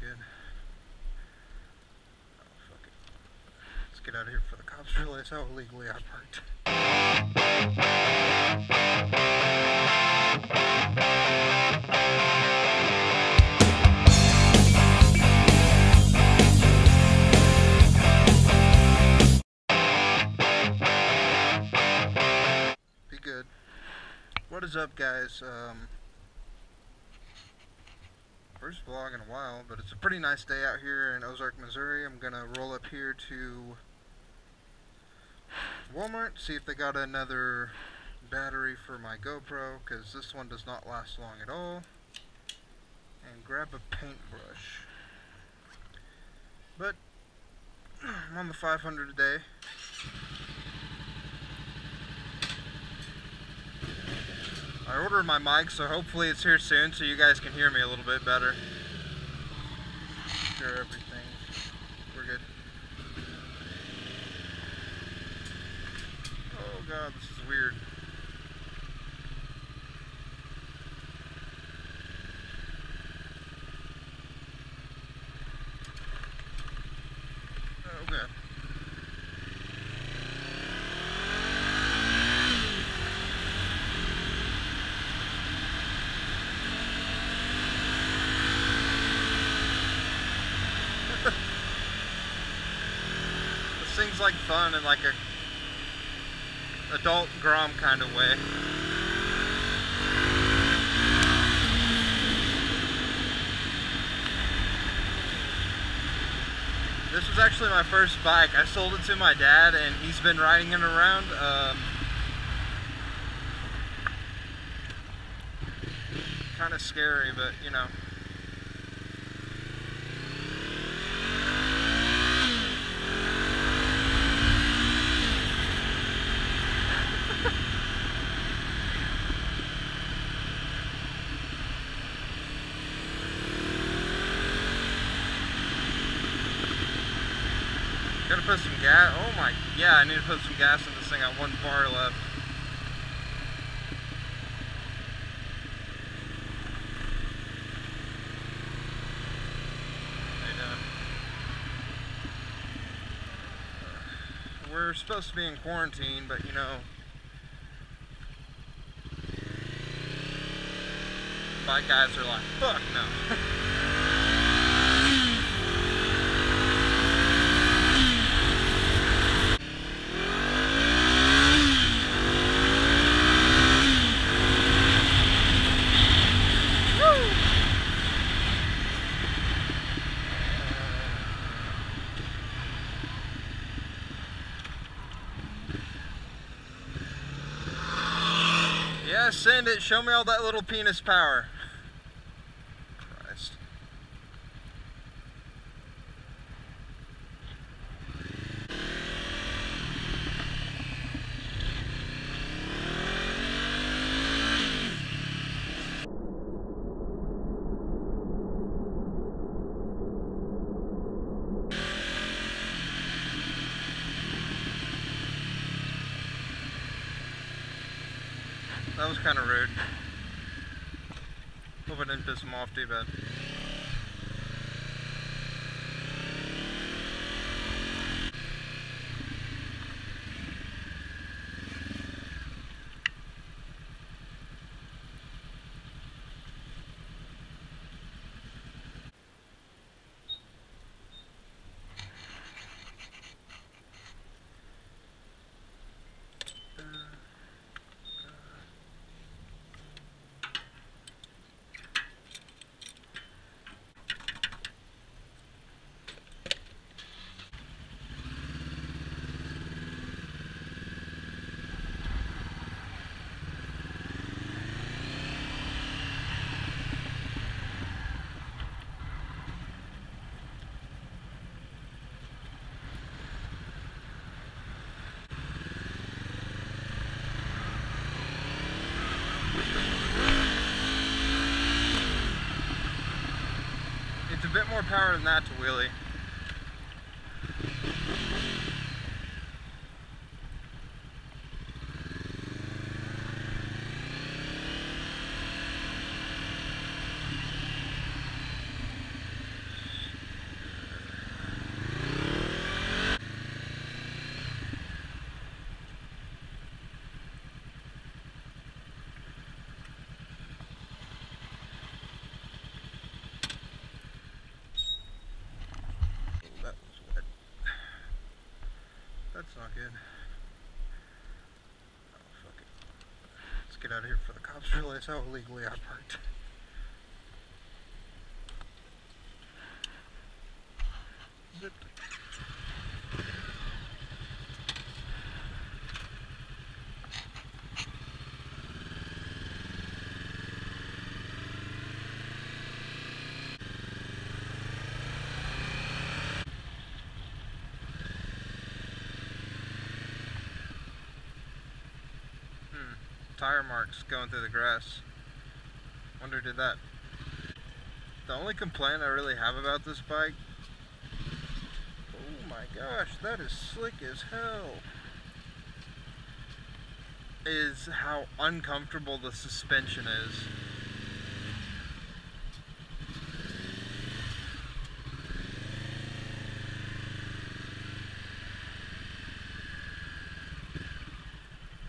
good. Oh, fuck it. Let's get out of here before the cops realize how illegally I parked. Be good. What is up, guys? Um, first vlog in a while, but it's a pretty nice day out here in Ozark, Missouri. I'm gonna roll up here to Walmart, see if they got another battery for my GoPro, because this one does not last long at all, and grab a paintbrush. But I'm on the 500 a day. I ordered my mic, so hopefully it's here soon so you guys can hear me a little bit better. Sure, everything. We're good. Oh god, this is weird. Oh god. This thing's like fun in like a adult Grom kind of way. This was actually my first bike. I sold it to my dad and he's been riding it around. Um, kind of scary, but you know. Gotta put some gas. Oh my, yeah, I need to put some gas in this thing. I got one bar left. We're supposed to be in quarantine, but you know, bike guys are like, fuck no. Send it. Show me all that little penis power. Christ. That was kind of rude. Hope I didn't piss him off too bad. It's a bit more power than that to wheelie. Did. Oh, fuck it. Let's get out of here before the cops realize how illegally I parked. Tire marks going through the grass. Wonder did that. The only complaint I really have about this bike. Oh my gosh, that is slick as hell. Is how uncomfortable the suspension is.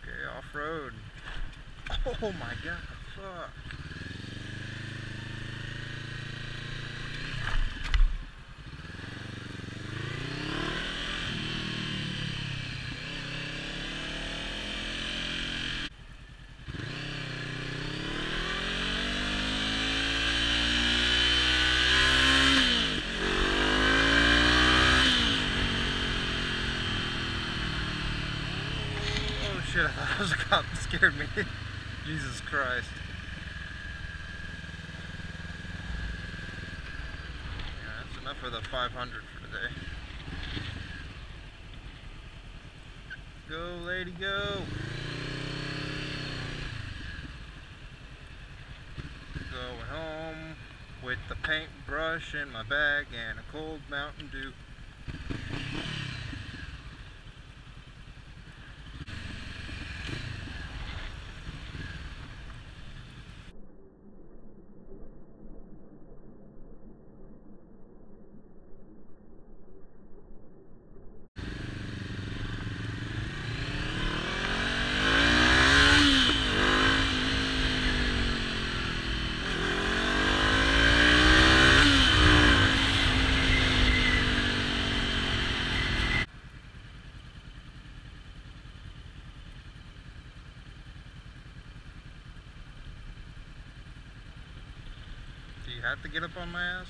Okay, off road. Oh my god, fuck. It was a cop that scared me. Jesus Christ. Yeah, that's enough for the 500 for today. Go, lady, go. Going home with the paintbrush in my bag and a cold Mountain Dew. You have to get up on my ass?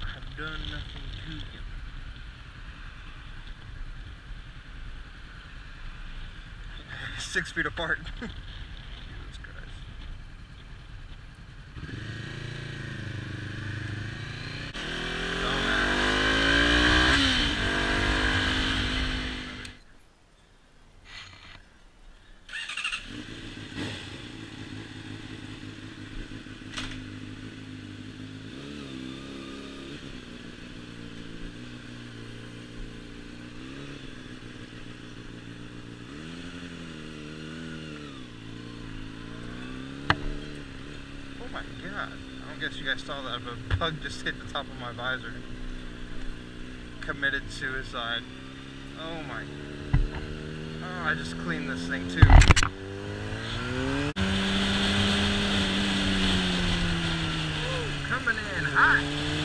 I have done nothing to you. Six feet apart. Jesus Christ. Dumbass. Oh my god. I don't guess you guys saw that, but a bug just hit the top of my visor. Committed suicide. Oh my. Oh, I just cleaned this thing too. Coming in hot.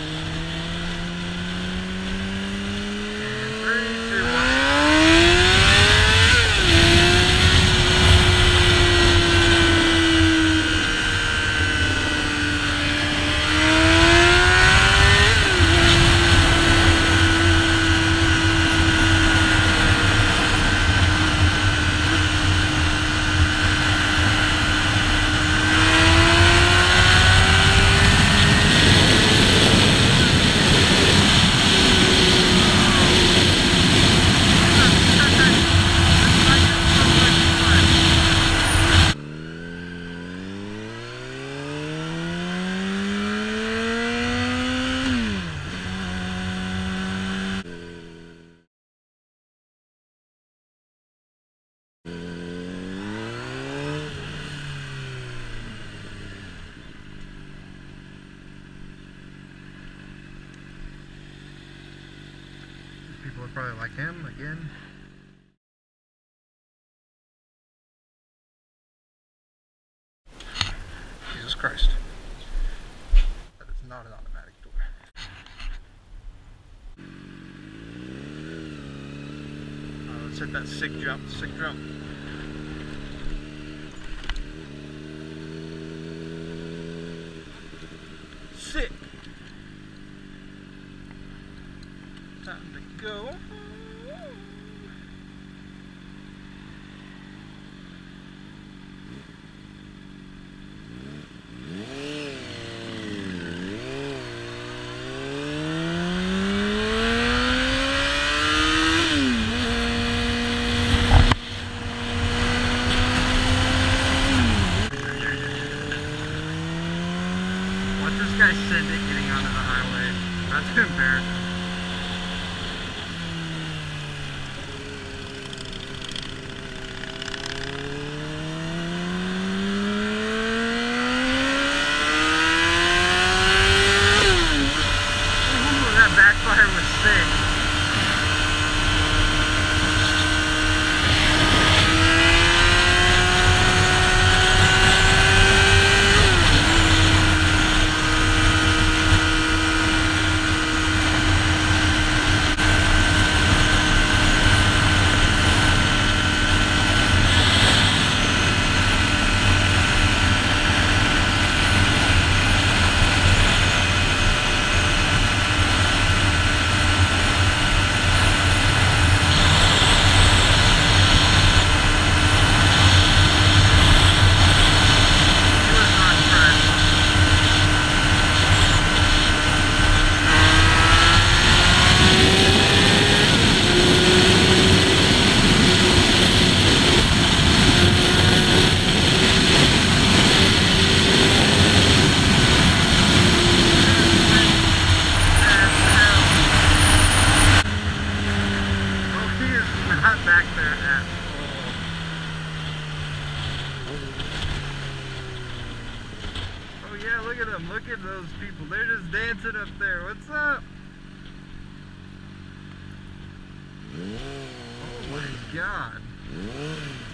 him again. Jesus Christ. That is not an automatic door. Uh, let's hit that sick jump, sick jump. Sick. Time to go guy said that getting onto the highway. That's embarrassing. God.